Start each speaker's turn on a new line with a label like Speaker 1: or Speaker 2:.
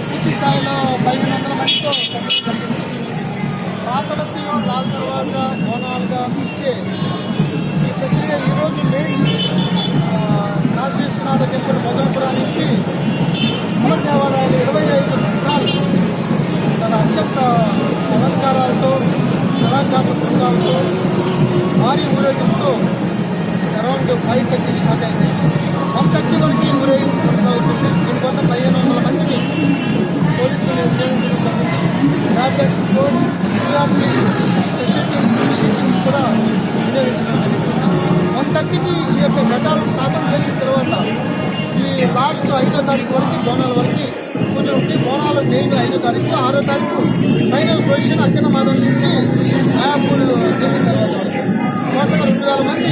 Speaker 1: పూర్తి స్థాయిలో పదిహేను వందల మందితో పాత బస్తీలో లాల్ దర్వాజా బోనాలుగా ఇచ్చే ఈ ప్రక్రియ ఈరోజు మెయిన్ కాశీ విశ్వనాథ టెంపుల్ మొదలుపురా నుంచి మన దేవాలయాలు ఇరవై ఐదు రకాలు తన అత్యంత అలంకారాలతో కళాకారుల బృందాలతో భారీ ఊరేగింపుతో అరౌండ్ ఫైవ్ థర్టీ స్టార్ట్ అయింది వన్ థర్టీ వరకు ఊరేగింపు పోలీసులు నియోజించడం స్పెషల్ కూడా వినియోగించడం వన్ థర్టీకి ఈ యొక్క ఘటాలు స్థాపన చేసిన తర్వాత ఈ లాస్ట్ ఐదో తారీఖు వరకు బోనాల వరకు పూజ ఉంది బోనాలు మెయిన్ ఐదో తారీఖు ఆరో తారీఖు ఫైనల్ పొజిషన్ అక్కడ మాదం నుంచి మాయాపూర్ ఢిల్లీ తర్వాత రెండు వేల మంది